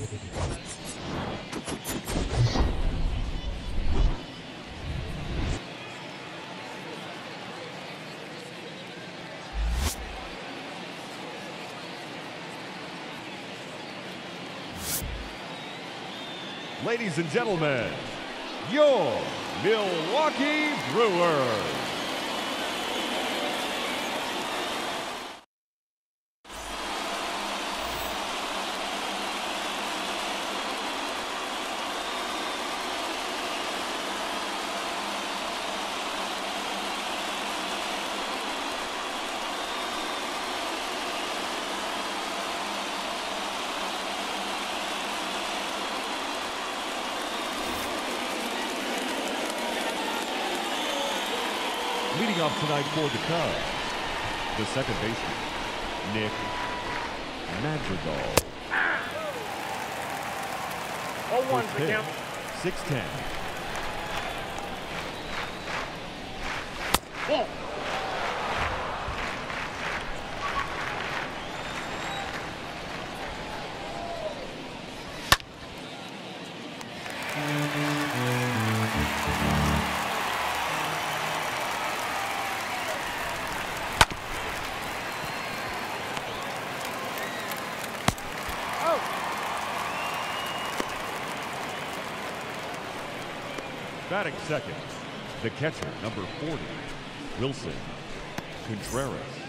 Ladies and gentlemen, your Milwaukee Brewers. Leading off tonight for the Cubs, the second baseman, Nick Madrigal. 0-1 for pitch, count. 6'10". Ball. Batting second, the catcher, number 40, Willson Contreras.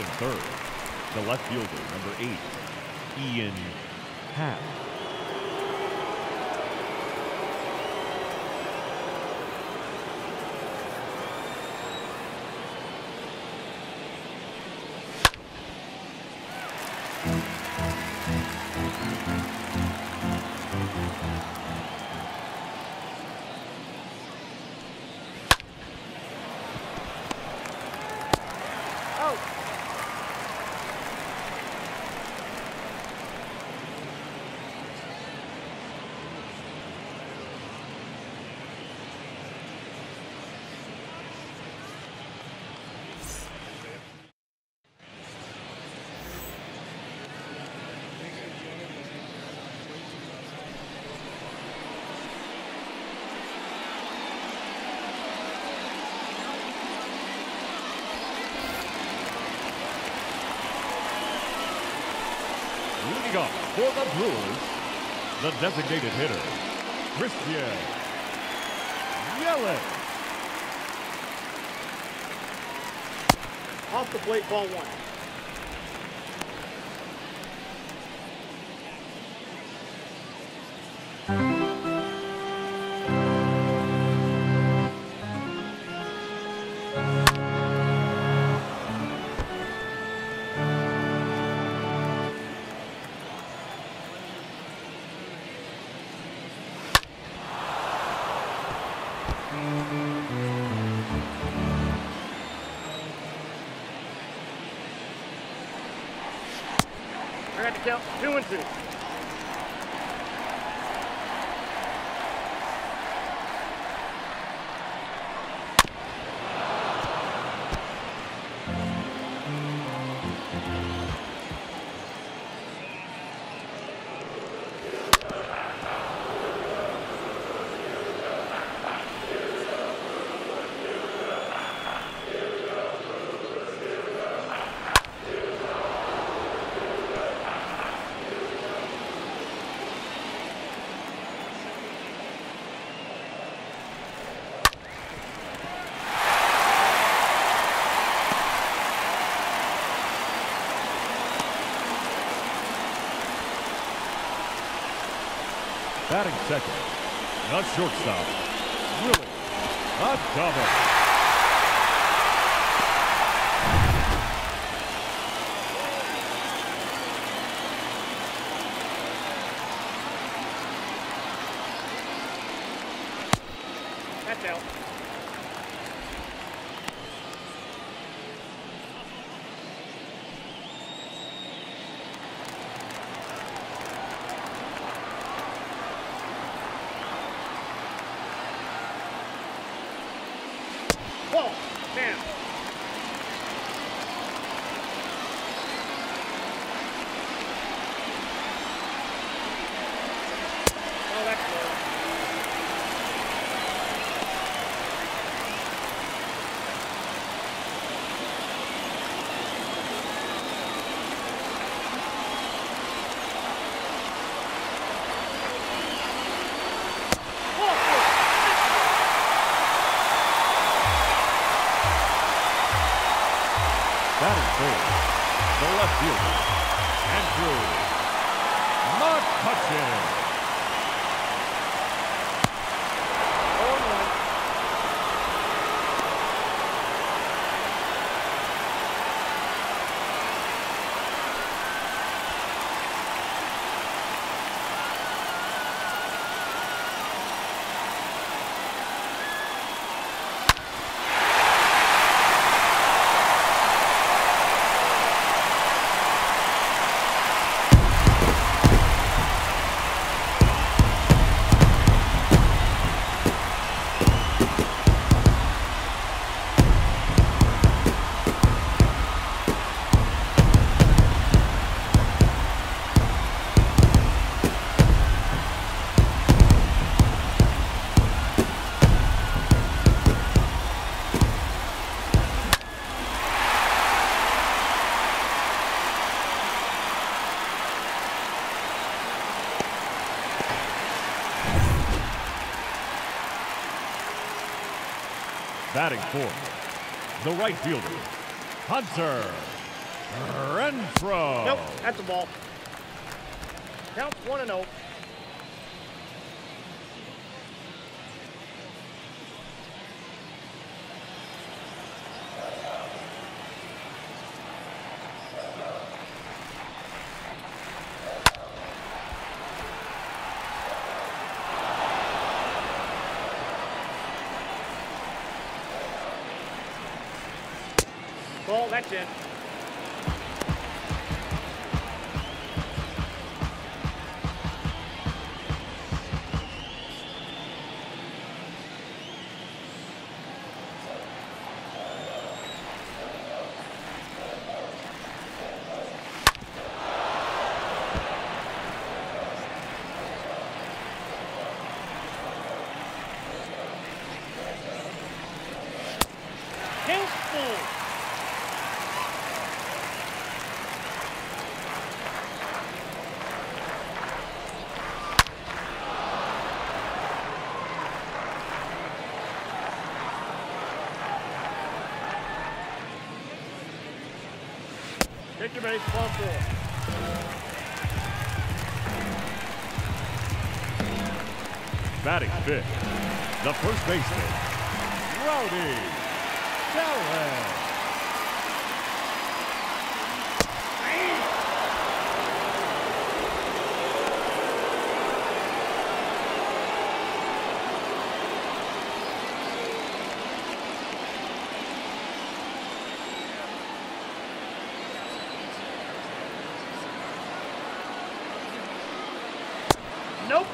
Batting third, the left fielder, number eight, Ian Happ. For the Brewers, the designated hitter, Christian Yelich. Off the plate, ball one. Count two and two. Batting second, the shortstop, Really. Adames. That's Batting the right fielder, Hunter Renfroe. Nope, that's a ball. Count one and oh. Ball, that's in. Batting fifth, the first baseman, Rowdy Gallen. Nope. Nope.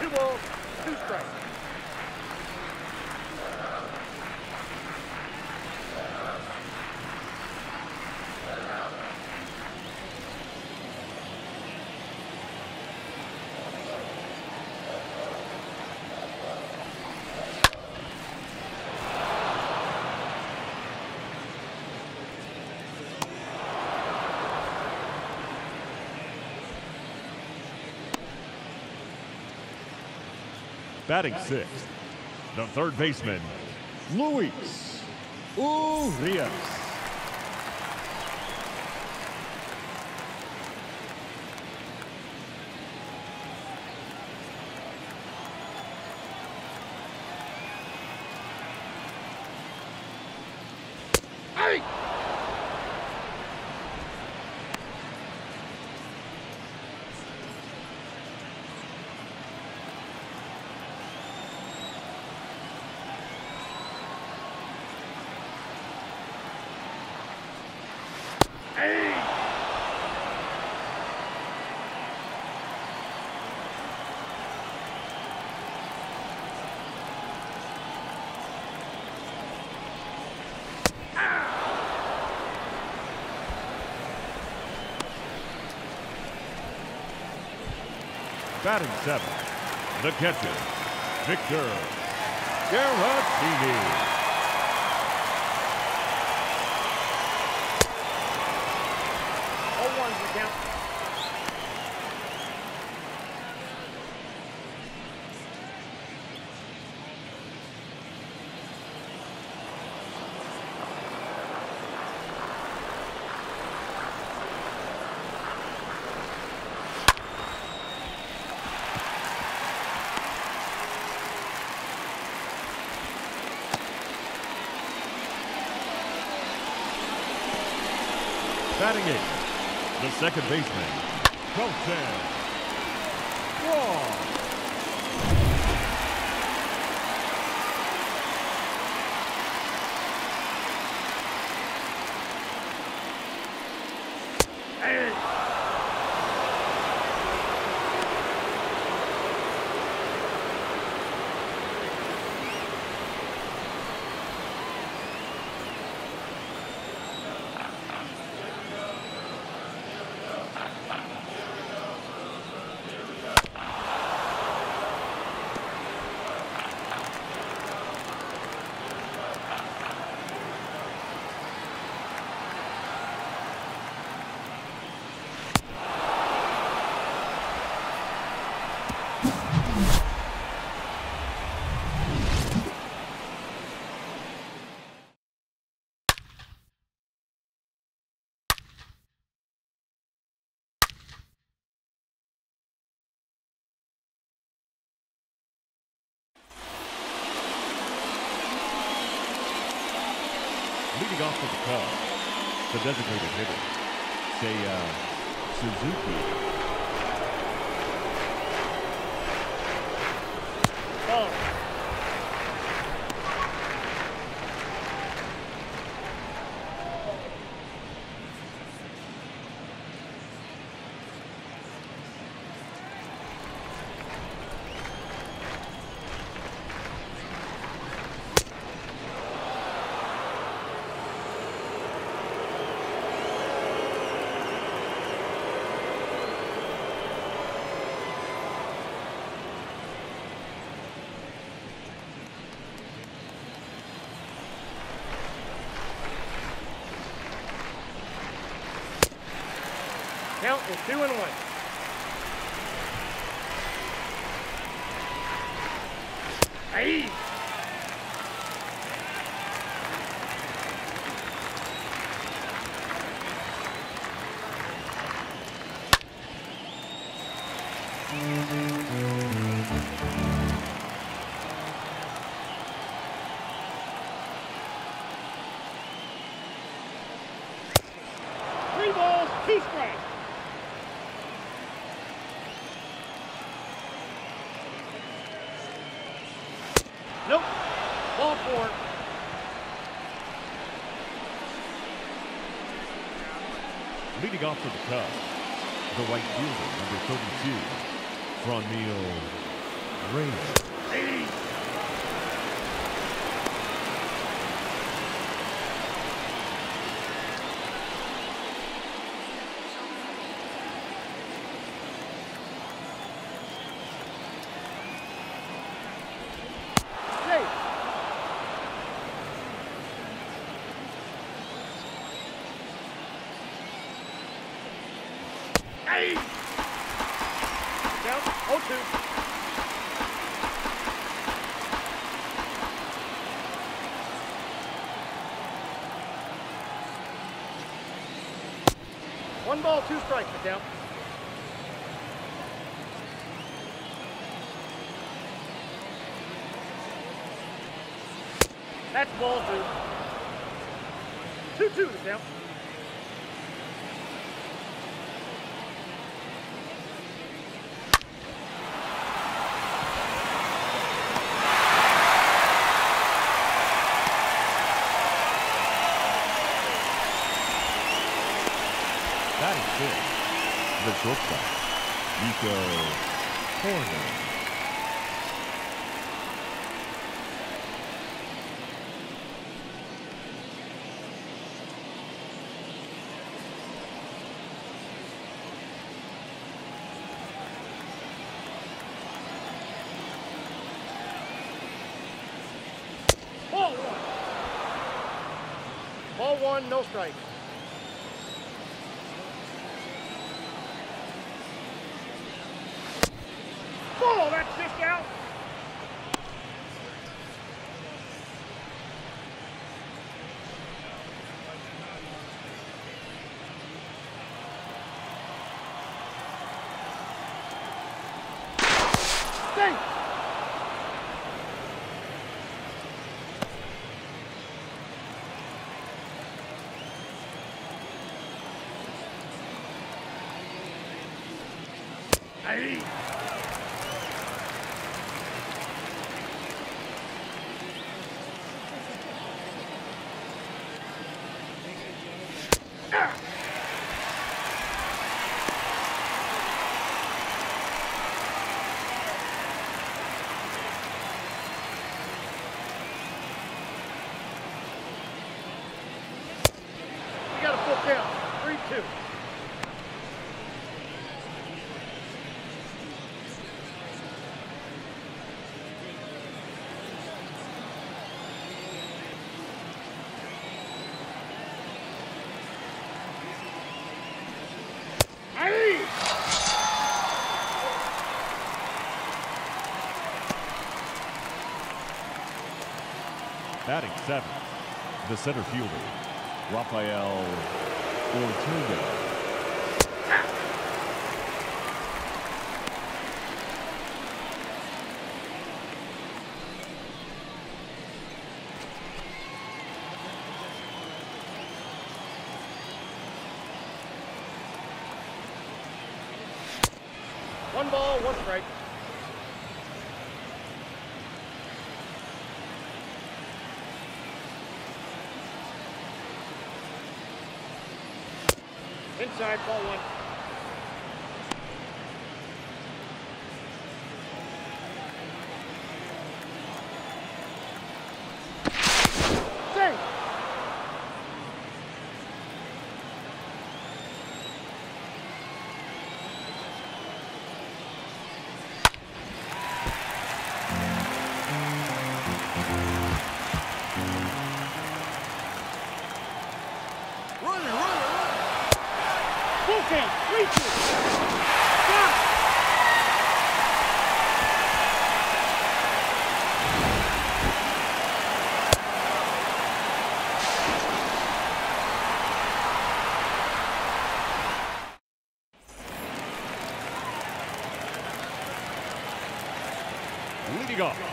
Two balls, two strikes. Batting sixth, the third baseman, Luis Urias. Hey! Hey! Batting seventh, the catcher, Victor Caratini. Oh, one's the count. Batting eighth, the second baseman, Kolten Wong. Hey! The the designated hitter, Seiya uh, Suzuki. Ball. Is two and one. Off for the Cubs, the right fielder, number 32, Franmil Reyes. Hey! Hey! Hey! Count, 0-2. One ball, two strikes, count. That's ball two. Two, two, the count. Batting fifth, the shortstop, Nico Hoerner. Ball one. No strikes. Ball, that's just out. Thanks. Hey. You got a full count. Three, two. Hey! Batting seven, the center fielder, Rafael Ortega. One ball, one strike. Inside, ball one.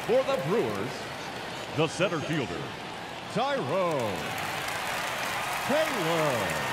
For the Brewers, the center fielder, Tyrone Taylor.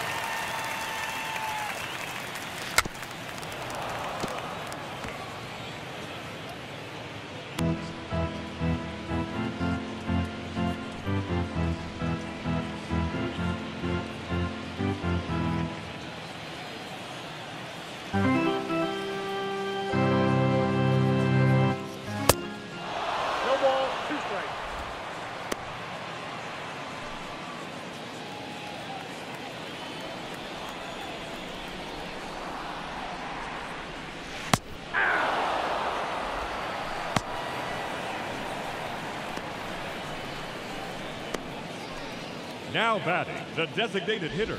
Now batting, the designated hitter,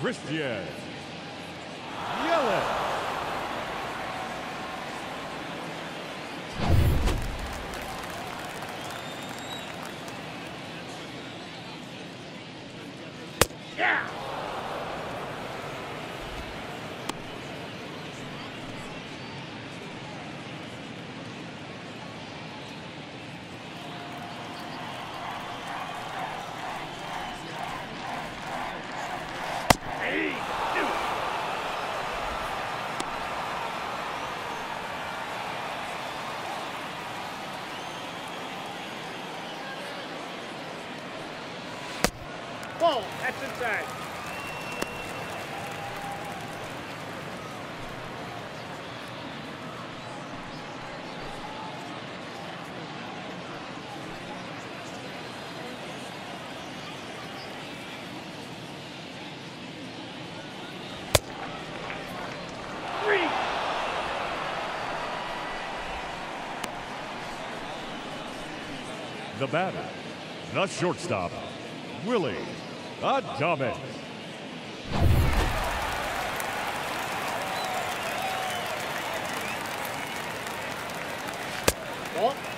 Christian Yelich. Yeah! Ball. That's inside. The batter, the shortstop, Willy Adames. Ball.